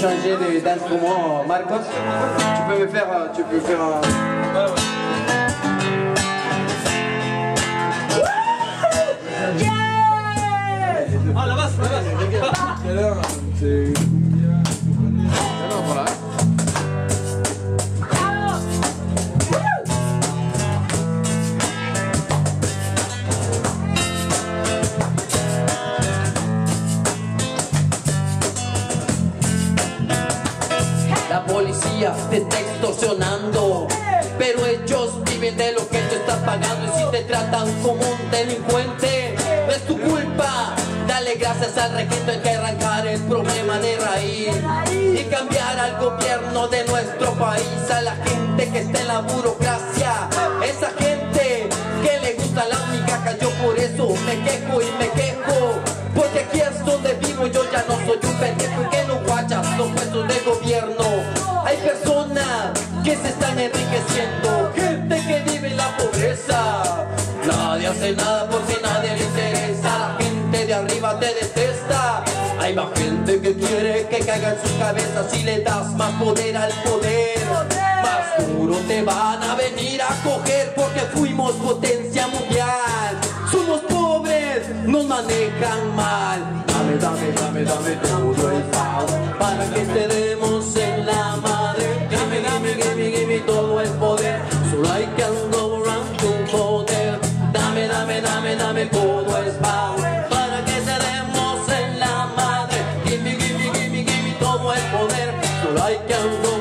changer d'instrument, Marcos. Tu peux me faire, tu peux faire un... Ah, te está extorsionando. Pero ellos viven de lo que tú estás pagando Y si te tratan como un delincuente No es tu culpa. Dale gracias al requinto hay que arrancar el problema de raíz Y cambiar al gobierno de nuestro país. A la gente que está en la burocracia Esa gente que le gusta la migajas Yo por eso me quejo y me quejo. Porque aquí es donde vivo yo ya no soy un pendejo Y que no guachas los puestos de están enriqueciendo. Gente que vive en la pobreza. Nadie hace nada porque nadie le interesa. La gente de arriba te detesta. Hay más gente que quiere que caiga en sus cabezas Si le das más poder al poder Más duro te van a venir a coger Porque fuimos potencia mundial. Somos pobres, nos manejan mal. Dame, dame, dame, dame todo el power Para que te demos I can go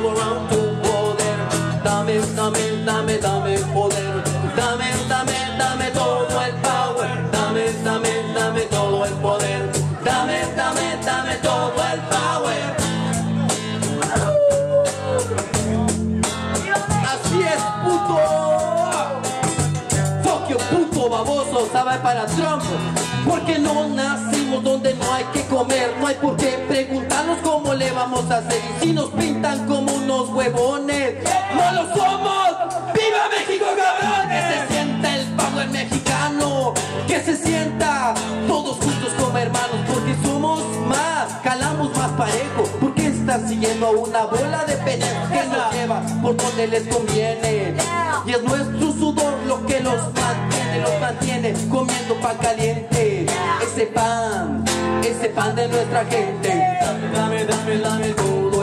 Dame, dame, dame, dame poder Dame, dame, dame todo el power Dame, dame, dame todo el poder Dame, dame, dame todo el power Así es, puto. Fuck you, puto baboso, sabe para Trump. Porque no nacimos donde no hay que comer. No hay por qué preguntarnos cómo le vamos a hacer. Y si nos como unos huevones, no lo somos. ¡Viva México, cabrón! Que se sienta el power mexicano. Que se sienta todos juntos como hermanos. Porque somos más, calamos más parejo. Porque están siguiendo a una bola de pendejos que nos lleva por donde les conviene. Y es nuestro sudor lo que los mantiene, los mantiene comiendo pan caliente. Ese pan, ese pan de nuestra gente. Dame, dame, dame, dame todo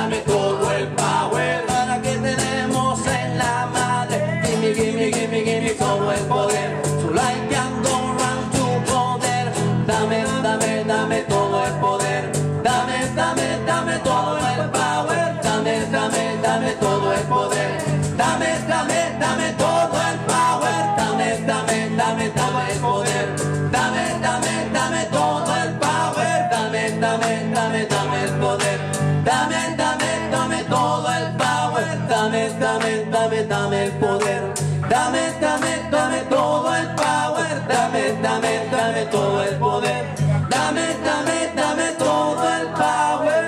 dame, todo el power para que te demos en la madre. Gimme, gimme, gimme, gimme todo el poder. Solo hay que go around tu poder. Dame, dame, dame todo el poder. Dame, dame, dame todo el power. Dame, dame, dame todo el poder. Dame, dame, dame todo el power. Dame, dame, dame todo el poder. Dame, dame, dame dame, dame, dame todo el power, dame, dame, dame, dame el poder, dame, dame, dame todo el power, dame, dame, dame todo el poder, dame, todo el power.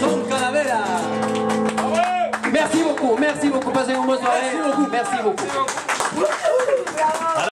Son Calavera. Merci beaucoup, merci beaucoup, passez Merci beaucoup.